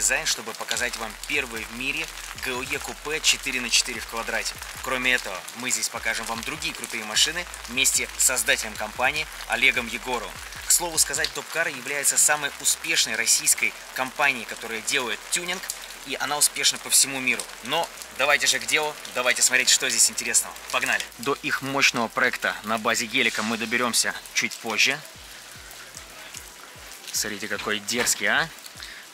Design, чтобы показать вам первый в мире GLE купе 4 на 4 в квадрате. Кроме этого, мы здесь покажем вам другие крутые машины вместе с создателем компании Олегом Егоровым. К слову сказать, Car является самой успешной российской компанией, которая делает тюнинг, и она успешна по всему миру. Но давайте же к делу, давайте смотреть, что здесь интересного. Погнали! До их мощного проекта на базе гелика мы доберемся чуть позже. Смотрите, какой дерзкий, а?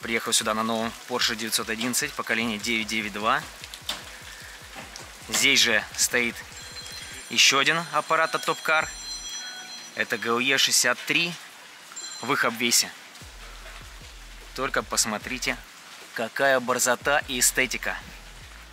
Приехал сюда на новом Porsche 911, поколение 992. Здесь же стоит еще один аппарат от Top Car. Это GLE 63 в их обвесе. Только посмотрите, какая борзота и эстетика.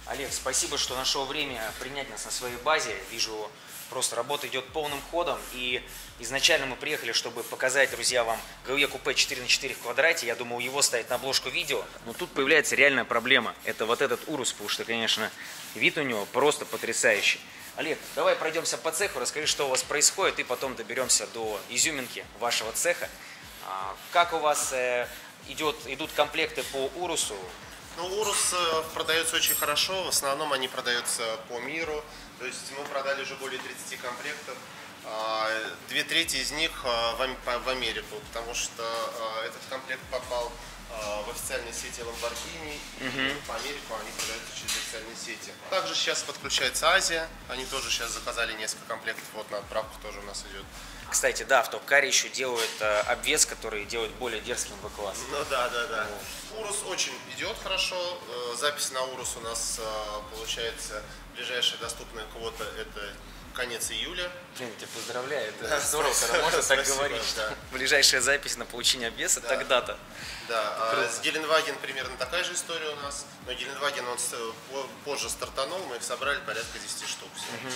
Олег, спасибо, что нашел время принять нас на своей базе. Вижу, просто работа идет полным ходом. И изначально мы приехали, чтобы показать, друзья, вам GLE купе 4 на 4 в квадрате. Я думал его ставить на обложку видео. Но тут появляется реальная проблема. Это вот этот Урус, потому что, конечно, вид у него просто потрясающий. Олег, давай пройдемся по цеху, расскажи, что у вас происходит, и потом доберемся до изюминки вашего цеха. А, как у вас э, идет, идут комплекты по Урусу? Ну, Урус э, продается очень хорошо, в основном они продаются по миру, то есть мы продали уже более 30 комплектов, а, две трети из них а, в Америку, потому что а, этот комплект попал в официальной сети Lamborghini, и по Америку они продаются через официальные сети. Также сейчас подключается Азия, они тоже сейчас заказали несколько комплектов, вот на отправку тоже у нас идет. Кстати, да, в Топ-Каре еще делают э, обвес, который делает более дерзким В-класс. Ну да, да, да. Вот. Урус очень идет хорошо. Э, запись на Урус у нас э, получается ближайшая доступная квота это конец июля. Блин, тебя поздравляю, это да, здорово, когда можно так говорить. Да. Ближайшая запись на получение обвеса да. тогда-то. Да, а с Геленваген примерно такая же история у нас, но Геленваген он позже стартанул, мы их собрали порядка 10 штук. Угу.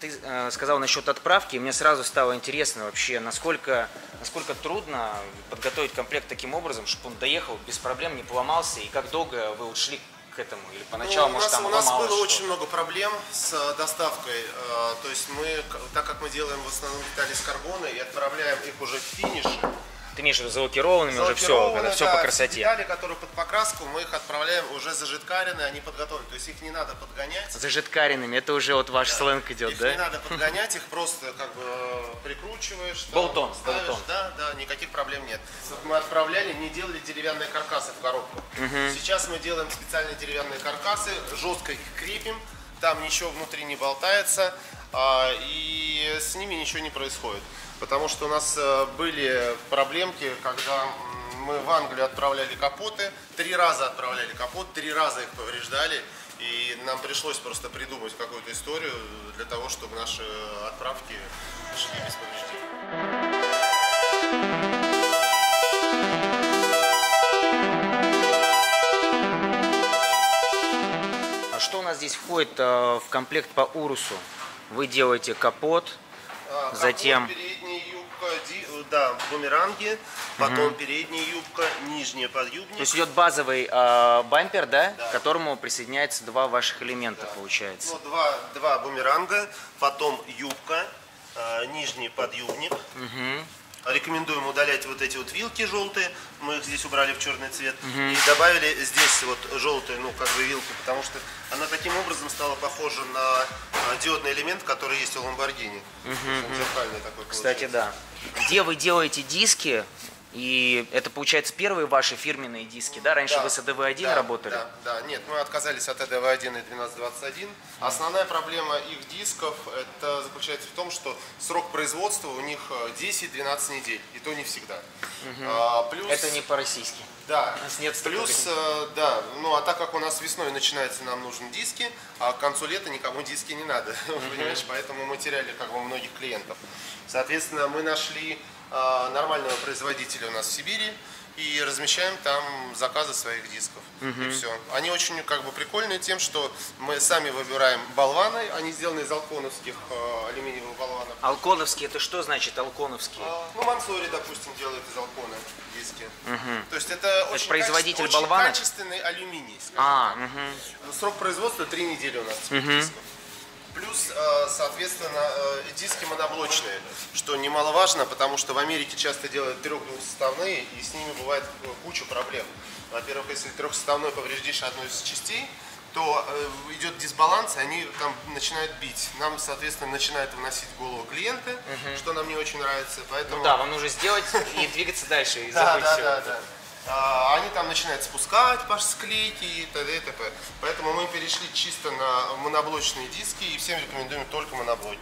Ты э, сказал насчет отправки, мне сразу стало интересно вообще, насколько, насколько трудно подготовить комплект таким образом, чтобы он доехал без проблем, не поломался, и как долго вы ушли к этому? Или поначалу, ну, может, нас, там У нас было что? очень много проблем с э, доставкой. Э, то есть мы, так как мы делаем в основном детали с карбона и отправляем их уже в финише, ты имеешь в виду залакированными уже все, когда все да, по красоте. Детали, которые под покраску, мы их отправляем уже зажиткарены, они подготовлены. То есть их не надо подгонять. Зажиткаренными, это уже вот ваш да. сленг идет, их да? не надо подгонять, их просто как бы прикручиваешь. Болтон, ставишь, болтон. Да, да, никаких проблем нет. Мы отправляли, не делали деревянные каркасы в коробку. Угу. Сейчас мы делаем специальные деревянные каркасы, жестко их крепим, там ничего внутри не болтается, а, и с ними ничего не происходит. Потому что у нас э, были проблемки, когда мы в Англию отправляли капоты, три раза отправляли капот, три раза их повреждали. И нам пришлось просто придумать какую-то историю для того, чтобы наши отправки шли без повреждений. А что у нас здесь входит э, в комплект по Урусу? Вы делаете капот, а, затем... Капот, да, бумеранги, потом угу. передняя юбка, нижняя подъюбник. То есть идет базовый э, бампер, да, да, к которому присоединяется два ваших элемента, да. получается. Ну, два, два бумеранга, потом юбка, э, нижний подъюбник. Угу. Рекомендуем удалять вот эти вот вилки желтые, мы их здесь убрали в черный цвет, угу. и добавили здесь вот желтую, ну, как бы вилку, потому что она таким образом стала похожа на а, диодный элемент, который есть у Lamborghini. Угу. такой Кстати, да. Где вы делаете диски, и это, получается, первые ваши фирменные диски, да? Раньше да, вы с ADV1 да, работали? Да, да, нет, мы отказались от ADV1 и 1221. Основная проблема их дисков это заключается в том, что срок производства у них 10-12 э, недель, и то не всегда. Угу. А, плюс... Это не по-российски. Да, у нас нет плюс, э, да, ну а так как у нас весной начинается, нам нужны диски, а к концу лета никому диски не надо, угу. понимаешь, поэтому мы теряли как бы многих клиентов. Соответственно, мы нашли а, нормального производителя у нас в Сибири и размещаем там заказы своих дисков. Угу. И все. Они очень как бы прикольные тем, что мы сами выбираем болваны, они сделаны из алконовских э, алюминиевых болванов. Алконовские это что значит алконовские? А, ну, Мансори, допустим, делает из алкона диски. Угу. То есть это То очень, производитель каче... очень качественный алюминий. А, угу. Срок производства 3 недели у нас угу. дисков. Плюс, э, соответственно, э, диски моноблочные, что немаловажно, потому что в Америке часто делают трехдвухсоставные, и с ними бывает э, куча проблем. Во-первых, если трехсоставной повредишь одну из частей, то идет дисбаланс, и они там начинают бить. Нам, соответственно, начинают выносить в голову клиенты, что нам не очень нравится. Поэтому... Ну да, вам нужно сделать и двигаться дальше, и забыть да, А, Они там начинают спускать по склейке и т.д. и т.п. Поэтому мы перешли чисто на моноблочные диски и всем рекомендуем только моноблоки.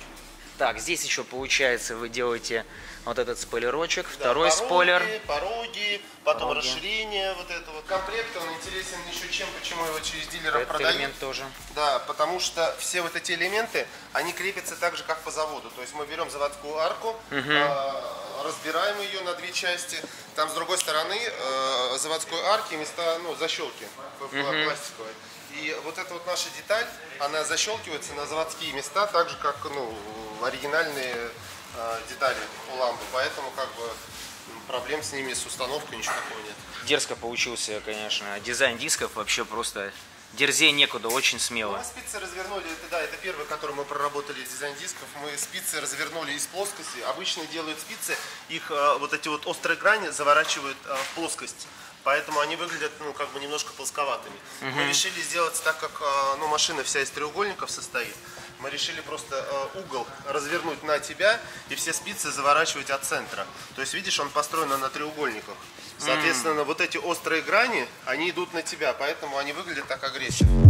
Так, здесь еще получается вы делаете вот этот спойлерочек, Да, второй пороги, спойлер. Пороги, потом Пороги. расширение вот этого. Комплект, он интересен еще чем, почему его через дилеров Этот продают. элемент тоже. Да, потому что все вот эти элементы, они крепятся так же, как по заводу. То есть мы берем заводскую арку, а, разбираем ее на две части. Там с другой стороны э, заводской арки места, ну, защелки п- пластиковые. И вот эта вот наша деталь, она защелкивается на заводские места, так же, как ну, оригинальные детали у лампы. Поэтому как бы проблем с ними, с установкой ничего такого нет. Дерзко получился, конечно. Дизайн дисков вообще просто дерзей некуда, очень смело. Мы спицы развернули, это да, это первый, который мы проработали дизайн дисков. Мы спицы развернули из плоскости. Обычно делают спицы, их э, вот эти вот острые грани заворачивают э, в плоскость. Поэтому они выглядят, ну, как бы немножко плосковатыми. Мы решили сделать так, как, э, ну, машина вся из треугольников состоит. Мы решили просто э, угол развернуть на тебя и все спицы заворачивать от центра. То есть, видишь, он построен на треугольниках. Соответственно, вот эти острые грани, они идут на тебя, поэтому они выглядят так агрессивно.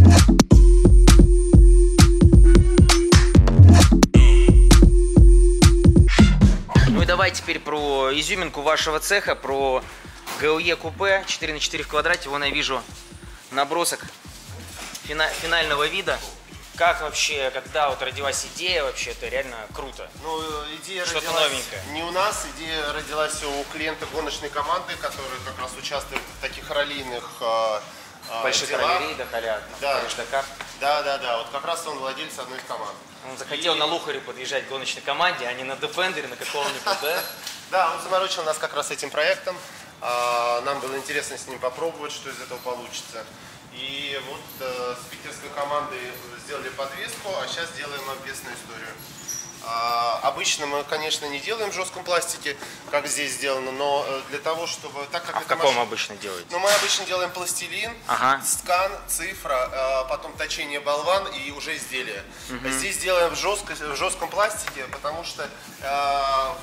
Ну и давай теперь про изюминку вашего цеха, про ГЛЕ купе 4 на 4 в квадрате. Вон я вижу набросок фина- финального вида. Как вообще, когда вот родилась идея, вообще это реально круто. Ну, э, идея Что-то родилась новенькое. не у нас, идея родилась у клиента гоночной команды, который как раз участвует в таких раллийных э, э, Больших делах. ралли-рейдах, а-ля Да. Дакар. Да, да, да. Вот как раз он владелец одной из команд. Он захотел И- на Лухаре подъезжать к гоночной команде, а не на Defender, на каком-нибудь, да? Да, он заморочил нас как раз этим проектом. А, Нам было интересно с ним попробовать, что из этого получится. И вот э, с питерской командой сделали подвеску, а сейчас делаем обвесную историю. А, обычно мы, конечно, не делаем в жестком пластике, как здесь сделано, но э, для того, чтобы... Так как А в каком маш- обычно делаете? Ну, мы обычно делаем пластилин, Ага. скан, цифра, э, потом точение болван и уже изделие. Здесь делаем в, жестко- в жестком пластике, потому что э,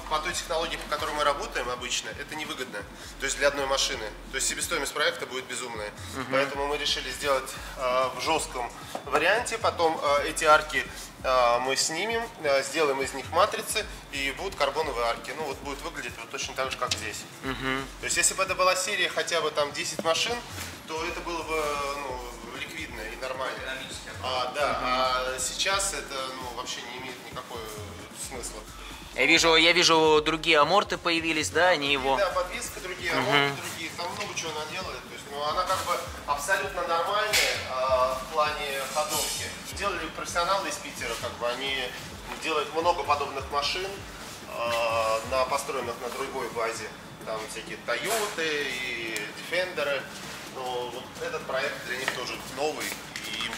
по той технологии, по которой мы работаем обычно, это невыгодно. То есть для одной машины. То есть себестоимость проекта будет безумная. Поэтому мы решили сделать э, в жестком варианте. Потом э, эти арки э, мы снимем, э, сделаем из них матрицы и будут карбоновые арки. Ну вот будет выглядеть вот точно так же, как здесь. То есть если бы это была серия хотя бы там 10 машин, то это было бы ну, ликвидно и нормально. А, да, а сейчас это ну, вообще не имеет никакого смысла. Я вижу, я вижу, другие аморты появились, да, они его... Да, подвеска другие, ремонты другие, там много чего она делает. То есть, ну, она как бы абсолютно нормальная а, в плане ходовки. Делали профессионалы из Питера, как бы они делают много подобных машин а, на построенных на другой базе. Там всякие Тойоты и Дефендеры. Но вот этот проект для них тоже новый,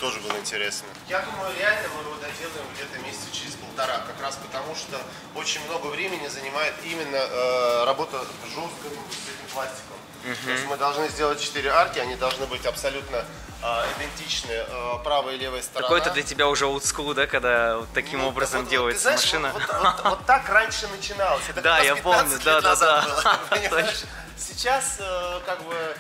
тоже было интересно. Я думаю, реально мы его доделаем где-то месяца через полтора, как раз потому что очень много времени занимает именно э, работа в жестком с этим пластиком. То есть мы должны сделать четыре арки, они должны быть абсолютно э, идентичны, э, правая и левая сторона. Какой-то для тебя уже олдскул, да, когда вот таким Ну, образом вот- делается знаешь, машина. Вот, вот- вот- вот так раньше начиналось. Это Да, я 15 помню, да, да, да. Сейчас, э, как бы,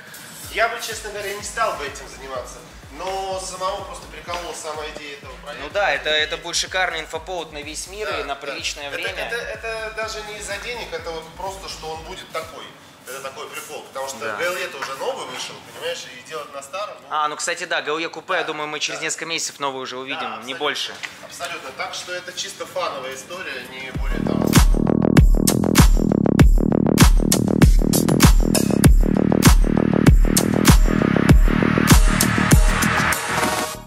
я бы, честно говоря, не стал бы этим заниматься. Но самого просто приколола сама идея этого проекта. Ну да, это, это будет шикарный инфоповод на весь мир Да, и на да. приличное Это- время. Это, это даже не из-за денег, это вот просто, что он будет такой. Это такой прикол, потому что Да. GLE уже новый вышел, понимаешь, и делать на старом, ну, А, ну, кстати, да, ГЛЕ купе, я думаю, мы через несколько месяцев новый уже увидим, да, не больше. Абсолютно. Так что это чисто фановая история, не более того.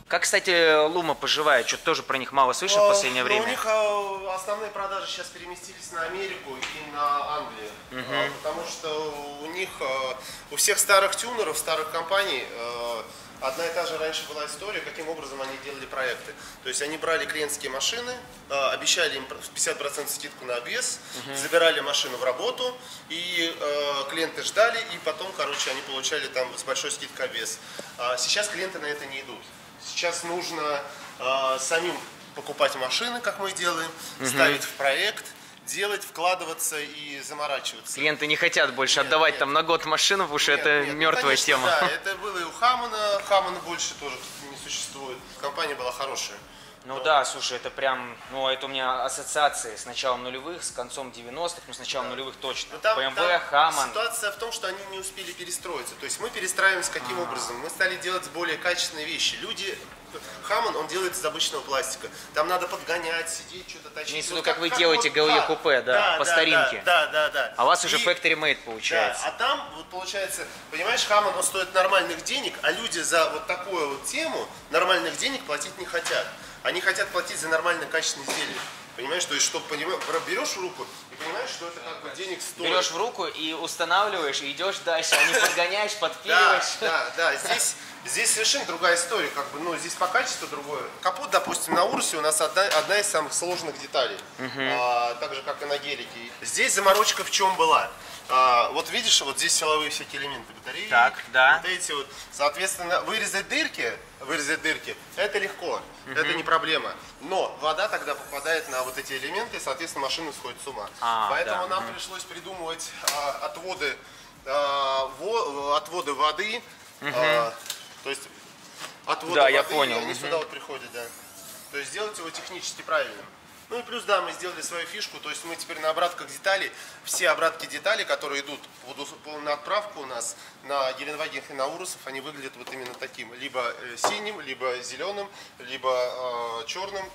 Как кстати, Лума поживает? Что-то тоже про них мало слышал в А, последнее ну, время. У них а, основные продажи сейчас переместились на Америку и на Англию. А, Потому что у них, у всех старых тюнеров, старых компаний, одна и та же раньше была история, каким образом они делали проекты. То есть они брали клиентские машины, обещали им 50% скидку на обвес, забирали машину в работу, и клиенты ждали, и потом, короче, они получали там с большой скидкой обвес. А Сейчас клиенты на это не идут. Сейчас нужно э, самим покупать машины, как мы делаем, ставить в проект, делать, вкладываться и заморачиваться. Клиенты не хотят больше Нет, отдавать нет. там на год машину, потому что Нет, это нет, ну, мертвая конечно, тема. Да, это было и у Хамана. Хамана больше тоже не существует. Компания была хорошая. Ну да, слушай, это прям, ну это у меня ассоциации с началом нулевых, с концом 90-х, ну с началом нулевых точно. Но там, BMW, там Хаман. Ситуация в том, что они не успели перестроиться. То есть мы перестраиваемся каким образом? Мы стали делать более качественные вещи. Люди Хаман, он делает из обычного пластика. Там надо подгонять, сидеть, что-то точить. Имеется в виду, как вы делаете вот, GLE купе, да, по старинке. Да, да, да. А у вас уже И- factory made Да, получается. а там, вот получается, понимаешь, Хаман, он стоит нормальных денег, а люди за вот такую вот тему нормальных денег платить не хотят. Они хотят платить за нормальное качественное изделие. Понимаешь, то есть, что понимаешь, берешь в руку понимаешь, что это как бы денег стоит. Берешь в руку и устанавливаешь, и идешь дальше, а не подгоняешь, Да, подпиливаешь. да, да. Здесь, здесь совершенно другая история, как бы, ну, здесь по качеству другое. Капот, допустим, на Урусе у нас одна, одна из самых сложных деталей, А, так же, как и на гелике. Здесь заморочка в чем была? А, вот видишь, вот здесь силовые всякие элементы батареи. Так, да. Вот эти вот, соответственно, вырезать дырки, вырезать дырки, это легко, это не проблема. Но вода тогда попадает на вот эти элементы, и, соответственно, машина сходит с ума. А, Поэтому да, нам пришлось придумывать а, отводы, а, во- отводы воды, а, то есть отводы Да, воды, я понял, они мгм. сюда вот приходят, да. То есть сделать его технически правильным. Ну и плюс, да, мы сделали свою фишку, то есть мы теперь на обратках деталей, все обратки деталей, которые идут на отправку у нас на Геленваген и на Урусов, они выглядят вот именно таким, либо э, синим, либо зеленым, либо э, черным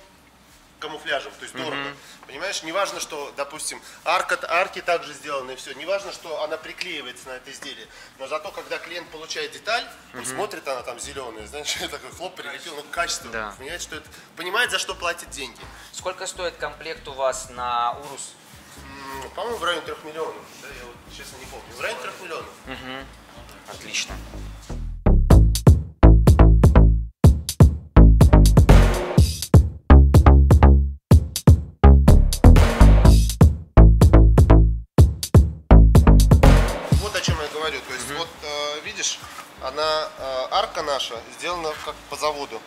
камуфляжем, то есть дорого. Понимаешь, неважно, что, допустим, арка, арки также сделаны и все, неважно, что она приклеивается на это изделие, но зато, когда клиент получает деталь, он смотрит, она там зеленая, знаешь, такой хлоп прилепил, ну качество, Да. понимает, что это, понимает, за что платит деньги. Сколько стоит комплект у вас на Урус? По-моему, в районе трех миллионов, да, я вот честно не помню, в районе трех миллионов. Отлично. Наша сделана как по заводу,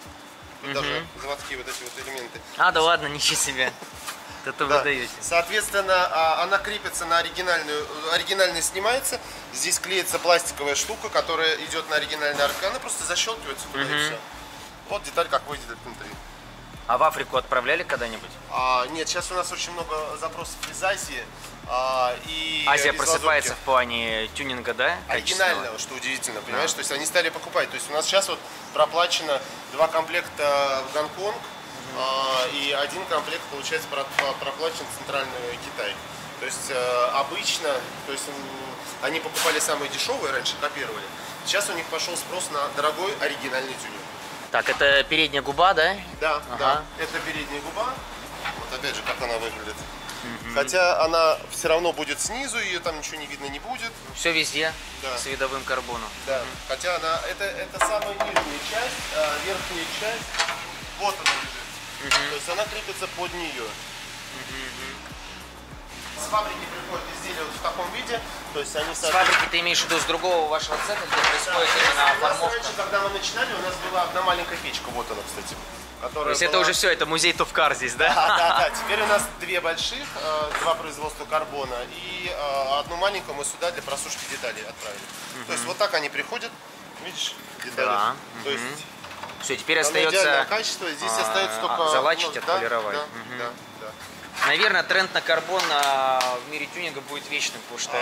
Тут даже заводские вот эти вот элементы. А, да ладно, ничего себе. Это вы Да. даете. Соответственно, а, она крепится на оригинальную, оригинальная снимается. Здесь клеится пластиковая штука, которая идет на оригинальный арк. Она просто защелкивается туда и все. Вот деталь как выглядит внутри. А в Африку отправляли когда-нибудь? А, нет, сейчас у нас очень много запросов из Азии. А, и Азия просыпается в плане тюнинга, да? оригинального, что удивительно, понимаешь? То есть они стали покупать. То есть у нас сейчас вот проплачено два комплекта в Гонконг, а, и один комплект, получается, про- про- проплачен в центральный Китай. То есть э, обычно, то есть они покупали самые дешевые раньше, копировали. Сейчас у них пошел спрос на дорогой оригинальный тюнинг. Так, это передняя губа, да? Да, Ага. да. Это передняя губа. Вот опять же, как она выглядит. Хотя она все равно будет снизу, ее там ничего не видно не будет. Все везде Да. с видовым карбоном. Да. Хотя она, это, это самая нижняя часть, а верхняя часть, вот она лежит. То есть она крепится под нее. С фабрики приходят изделия вот в таком виде, то есть они С фабрики ты имеешь в виду с другого вашего цеха, где происходит именно У нас формовка? раньше, когда мы начинали, у нас была одна маленькая печка, вот она, кстати. Которая То есть это была- уже все, это музей Товкар здесь, да? Да, да, да. Теперь у нас две больших, э, два производства карбона и э, одну маленькую мы сюда для просушки деталей отправили. То есть вот так они приходят, видишь, детали. Да, То есть Все, теперь остается, качества, здесь а, остается только... а, залачить, да, отполировать. Да, Мгм. да, да. наверное, тренд на карбон а, в мире тюнинга будет вечным, потому что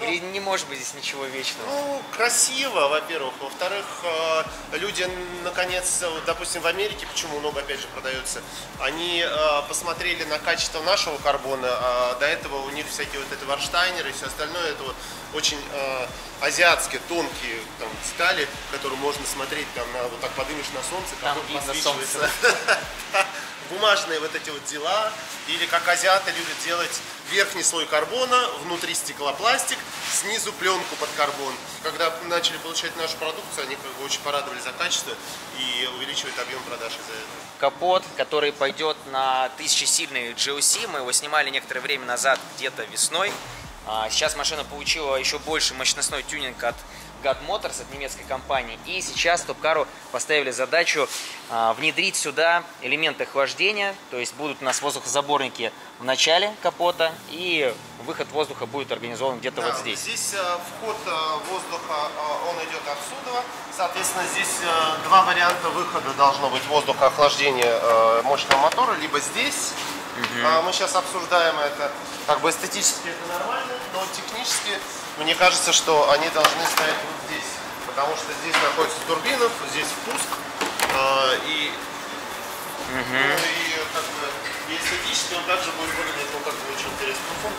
Или не может быть здесь ничего вечного? Ну, красиво, во-первых. Во-вторых, э, люди, наконец, допустим, в Америке, почему много, опять же, продается, они э, посмотрели на качество нашего карбона, а до этого у них всякие вот эти варштайнеры и все остальное, это вот очень э, азиатские, тонкие там, стали, которые можно смотреть, там, на, вот так подымешь на солнце, как Там он видно. Бумажные вот эти вот дела, или как азиаты любят делать верхний слой карбона, внутри стеклопластик, снизу пленку под карбон. Когда начали получать нашу продукцию, они как бы очень порадовались за качество и увеличивают объем продаж из-за этого. Капот, который пойдет на тысячесильный GOC. Мы его снимали некоторое время назад, где-то весной. А, Сейчас машина получила еще больше мощностной тюнинг от God Motors, от немецкой компании. И сейчас Топкару поставили задачу а, внедрить сюда элементы охлаждения. То есть будут у нас воздухозаборники в начале капота и выход воздуха будет организован где-то Да, вот здесь. Здесь э, вход э, воздуха, э, он идет отсюда. Соответственно, здесь два варианта выхода должно быть воздухоохлаждения э, мощного мотора. Либо здесь, А, мы сейчас обсуждаем это, как бы эстетически это нормально, но технически мне кажется, что они должны стоять вот здесь. Потому что здесь находится турбина, здесь впуск. э, и, ну, и как бы и эстетически он также будет выглядеть ну, как бы очень интересно. Ну, фун-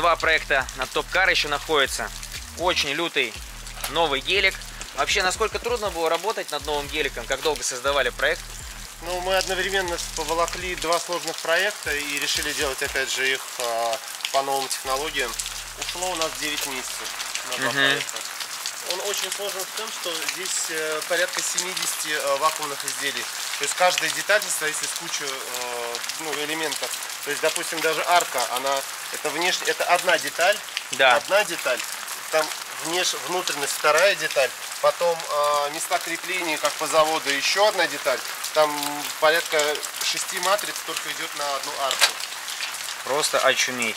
два проекта на топ-кар еще находятся. Очень лютый новый гелик. Вообще, насколько трудно было работать над новым геликом? Как долго создавали проект? Ну, мы одновременно поволокли два сложных проекта и решили делать, опять же, их а, по новым технологиям. Ушло у нас 9 месяцев на два Мгм. проекта. Он очень сложен в том, что здесь э, порядка 70 э, вакуумных изделий. То есть каждая деталь состоит из кучи э, ну, элементов. То есть, допустим, даже арка, она это внешне, это одна деталь, Да. одна деталь, там внеш, внутренность вторая деталь, потом э, места крепления, как по заводу, еще одна деталь. Там порядка шести матриц только идет на одну арку. Просто очуметь.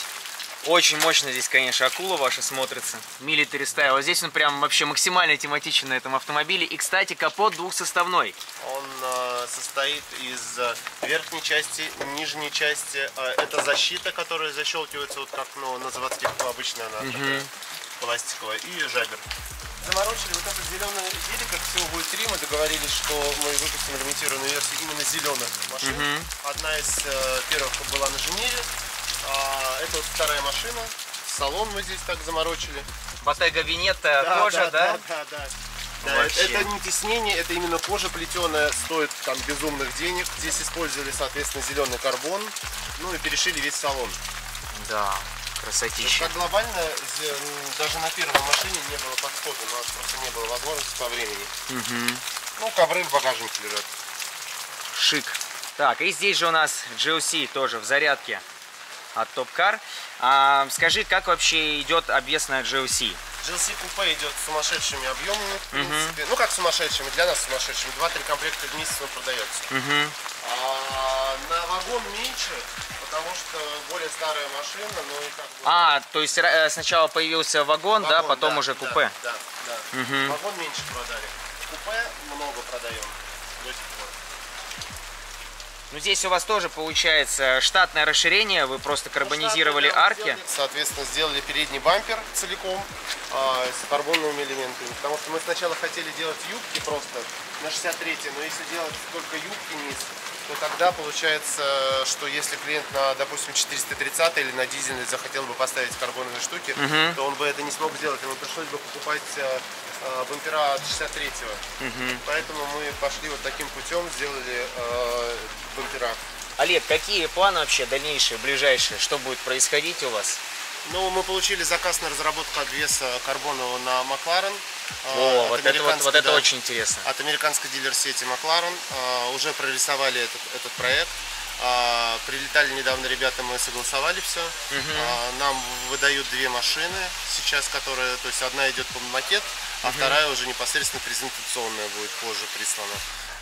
Очень мощно здесь, конечно, акула ваша смотрится. Military Style. Вот здесь он прям вообще максимально тематичен на этом автомобиле. И, кстати, капот двухсоставной. Он э, состоит из э, верхней части, нижней части. Э, это защита, которая защелкивается, вот как ну, на заводских обычно она такая пластиковая, и жабер. Заморочили вот этот зеленый гелик, как всего будет три. Мы договорились, что мы выпустим лимитированную версию именно зеленых машин. Одна из э, первых была на Женеве. А, это вот вторая машина. Салон мы здесь так заморочили. Ботега Винетта, кожа, да? Да, да, да. Да, Вообще. это, это не теснение, это именно кожа плетеная, стоит там безумных денег. Здесь использовали, соответственно, зеленый карбон. Ну и перешили весь салон. Да, красотища. Так глобально, даже на первой машине не было подхода, у нас просто не было возможности по времени. Мгм. Ну, ковры в багажнике лежат. Шик. Так, и здесь же у нас GLC тоже в зарядке от Top Car. А, скажи, как вообще идет обвес на GLC? GLC купе идет сумасшедшими объемами, в принципе. Ну, как сумасшедшими, для нас сумасшедшими. Два-три комплекта в месяц он продается. Мгм. А на вагон меньше, потому что более старая машина, ну и как бы... А, то есть э, сначала появился вагон, да, Вагон, потом да, уже да, купе. Да, да. Мгм. Вагон меньше продали. Купе много продаем. Ну здесь у вас тоже получается штатное расширение, вы просто карбонизировали Штатный, арки. сделали- Соответственно, сделали передний бампер целиком а, с карбоновыми элементами. Потому что мы сначала хотели делать юбки просто на 63 но если делать только юбки низ, то тогда получается, что если клиент на, допустим, 430 или на дизельный захотел бы поставить карбоновые штуки, то он бы это не смог сделать. Ему пришлось бы покупать э, э, бампера от 63-го. Поэтому мы пошли вот таким путем, сделали э, бампера. Олег, какие планы вообще дальнейшие, ближайшие? Что будет происходить у вас? Ну, мы получили заказ на разработку обвеса карбонового на Макларен. О, вот это, вот, вот это очень интересно. От американской дилер-сети Макларен. Уже прорисовали этот, этот проект. А, Прилетали недавно ребята, мы согласовали все. Нам выдают две машины сейчас, которые, то есть одна идет по макет, а вторая уже непосредственно презентационная будет позже прислана.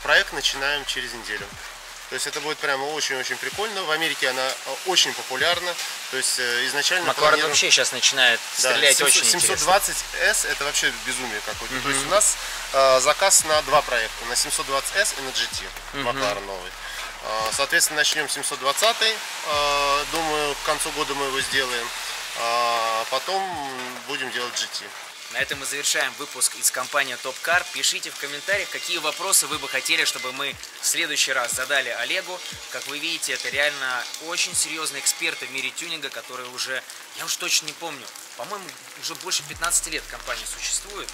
Проект начинаем через неделю. То есть это будет прямо очень-очень прикольно. В Америке она э, очень популярна. То есть э, изначально Макларен планируем- вообще сейчас начинает да, стрелять 700 очень интересно. 720S это вообще безумие какое-то. То есть у нас э, заказ на два проекта, на 720S и на GT, Макларен новый. Э, соответственно, начнем 720 э, думаю, к концу года мы его сделаем. Потом будем делать GT. На этом мы завершаем выпуск из компании Car. Пишите в комментариях, какие вопросы вы бы хотели, чтобы мы в следующий раз задали Олегу. Как вы видите, это реально очень серьезный эксперт в мире тюнинга, который уже, я уж точно не помню, по-моему, уже больше 15 лет компания существует.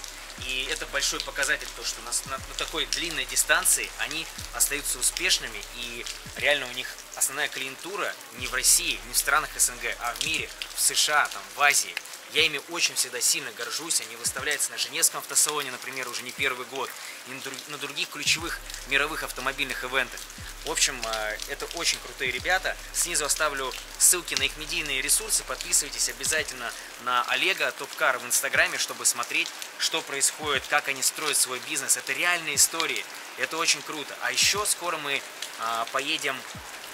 И это большой показатель, то, что на, на- на такой длинной дистанции они остаются успешными, и реально у них основная клиентура не в России, не в странах СНГ, а в мире, в США, там, в Азии. Я ими очень всегда сильно горжусь. Они выставляются на Женевском автосалоне, например, уже не первый год, и на, друг- на других ключевых мировых автомобильных ивентах. В общем, э, это очень крутые ребята. Снизу оставлю ссылки на их медийные ресурсы. Подписывайтесь обязательно на Олега Топкар в Инстаграме, чтобы смотреть, что происходит, как они строят свой бизнес. Это реальные истории. Это очень круто. А еще скоро мы а, поедем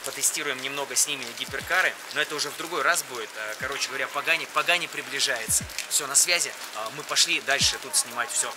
потестируем немного с ними гиперкары, но это уже в другой раз будет. Э, Короче говоря, Пагани, Пагани приближается. Все, на связи. А, Мы пошли дальше тут снимать все.